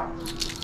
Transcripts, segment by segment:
好。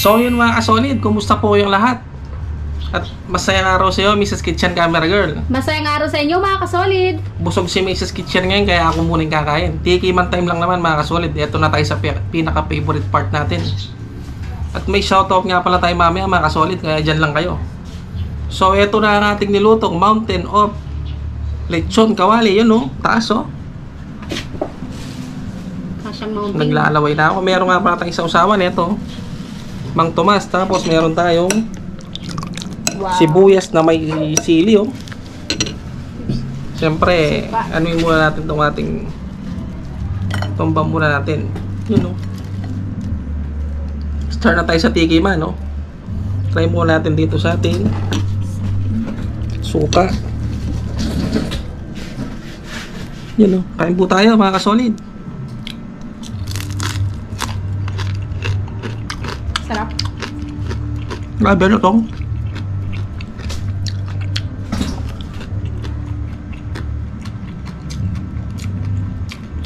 So yun mga kasolid, kumusta po yung lahat? At masayang araw sa iyo, Mrs. Kitchen Camera Girl. Masayang araw sa inyo mga kasolid. Busog si Mrs. Kitchen ngayon kaya ako muna yung kakain. Tiki man time lang naman mga kasolid. Ito na tayo sa pi- pinaka-favorite part natin. At may shoutout nga pala tayo mamaya mga kasolid, kaya dyan lang kayo. So ito na ang ating nilutong Mountain of Lechon Kawali. Yun oh, taas oh. Kasyang mountain. Naglalaway na ako. Meron nga pala tayong isa usawan. Ito. Mang Tomas. Tapos meron tayong Wow. sibuyas na may sili oh. Siyempre, anuin muna natin itong ating tumbang muna natin. Yun oh. Start na tayo sa tiki man, no? Try muna natin dito sa ating suka. Yun oh. Kain po tayo mga kasolid. Grabe na tong.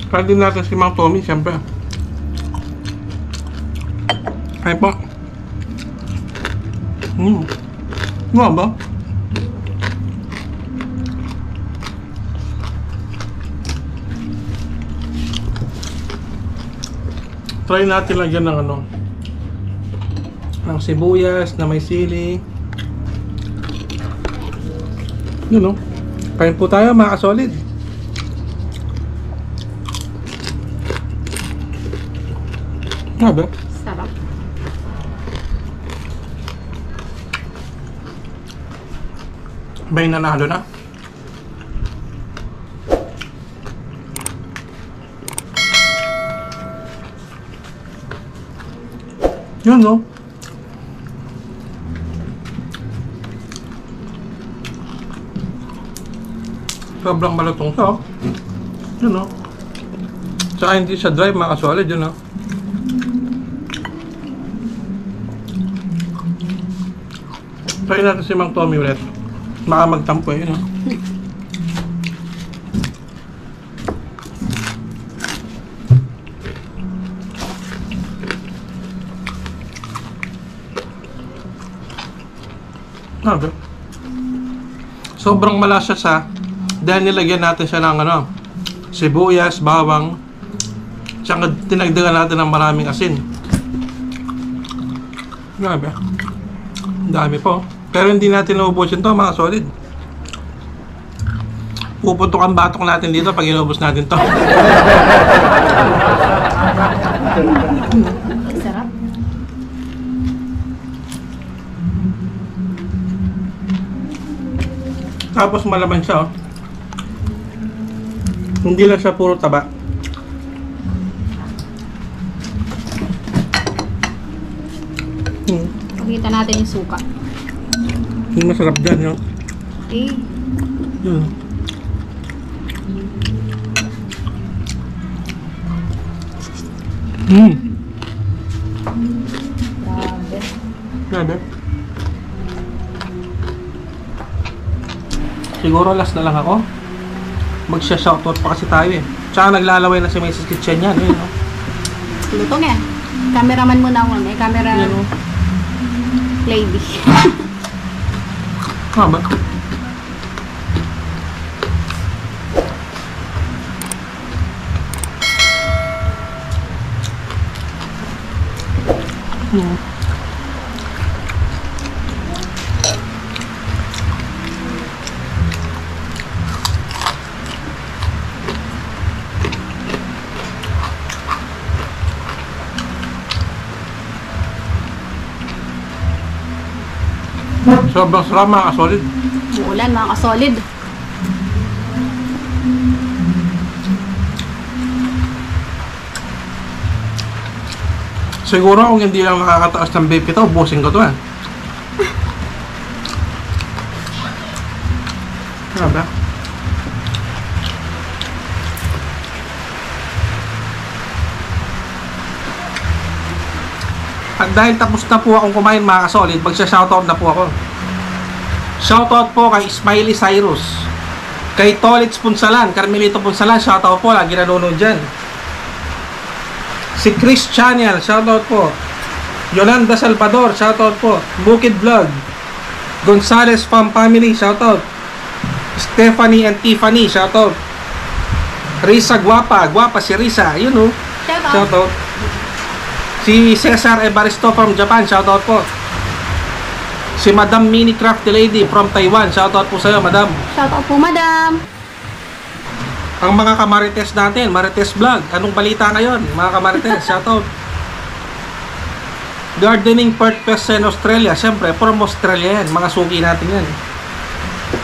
Try din natin si Mang Tommy, siyempre. Ay po. Hmm. Nga ba? Try natin lagyan ng ano, ng sibuyas na may sili. Yun no. Kain po tayo mga kasolid. Grabe. Sarap. May nanalo na. Yun no. Sobrang malutong siya. oh. Yun no. Tsaka hindi siya dry mga kasolid yun no. Try natin si Mang Tommy ulit. Baka magtampo eh, no? Grabe. Sobrang malasa sa dahil nilagyan natin siya ng ano, sibuyas, bawang, tsaka tinagdagan natin ng maraming asin. Grabe. Ang dami po. Pero hindi natin naubusin to mga solid. Pupuntok ang batok natin dito pag inubos natin to. Sarap. Tapos malaman siya oh. Hindi lang siya puro taba. Hmm. Pakita natin yung suka. Yung masarap dyan yun. Eh, Yun. Hmm. grabe. Grabe. Siguro last na lang ako. Magsha-shoutout pa kasi tayo eh. Tsaka naglalaway na si Mrs. Kitchen yan. Ayun, no? Lutong yan. Cameraman muna ako. May camera Yan, oh. lady. Ah, ba? Hmm. Sobrang sarap mga kasolid. Ulan mga kasolid. Siguro kung hindi lang nakakataas ng BP to, ubusin ko to ah. Grabe. At dahil tapos na po akong kumain mga kasolid, magsha-shoutout na po ako. Shoutout po kay Smiley Cyrus. Kay Tolitz Punsalan, Carmelito Punsalan, shoutout po, lagi nanonood dyan. Si Chris Channel, shoutout po. Yolanda Salvador, shoutout po. Bukid Vlog. Gonzales Farm Family, shoutout. Stephanie and Tiffany, shoutout. Risa Guapa, Guapa si Risa, yun oh. Shout out. Shoutout. Si Cesar Evaristo from Japan, shoutout po. Si Madam Mini Craft Lady from Taiwan, shoutout po sa'yo, Madam. Shout out po, madam. Ang mga kamarites natin, Marites Vlog, anong balita ngayon, mga kamarites, shoutout. Gardening Perth Fest in Australia, siyempre, from Australia yan, mga suki natin yan.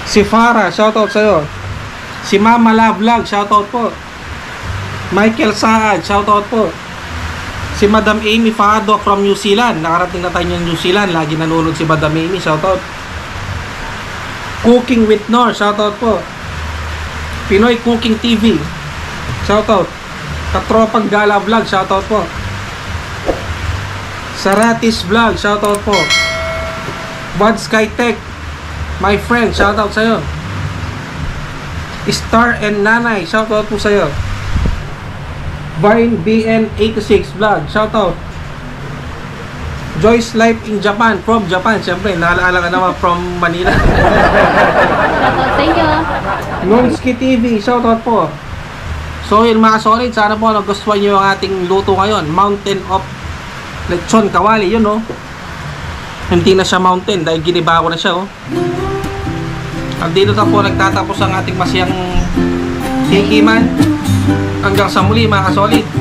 Si Farah, shoutout sa'yo. Si Mama Love Vlog, shoutout po. Michael Saad, shoutout po. Si Madam Amy Fado from New Zealand. Nakarating na tayo ng New Zealand. Lagi nanonood si Madam Amy. Shoutout. Cooking with Nor. Shoutout po. Pinoy Cooking TV. Shoutout. Katropang Gala Vlog. Shoutout po. Saratis Vlog. Shoutout po. Bud Sky Tech. My friend. Shoutout sa'yo. Star and Nanay. Shoutout po sa'yo. Vine BN86 Vlog. Shoutout. Joyce Life in Japan. From Japan. Siyempre, naalaala ka naman from Manila. Shout out sa inyo. Nonski TV. Shoutout po. So yun mga solid, sana po nagustuhan nyo ang ating luto ngayon. Mountain of Lechon Kawali. Yun oh. Hindi na siya mountain dahil giniba ko na siya oh. At dito na po nagtatapos ang ating masiyang tikiman. Hanggang sa muli mga kasolid.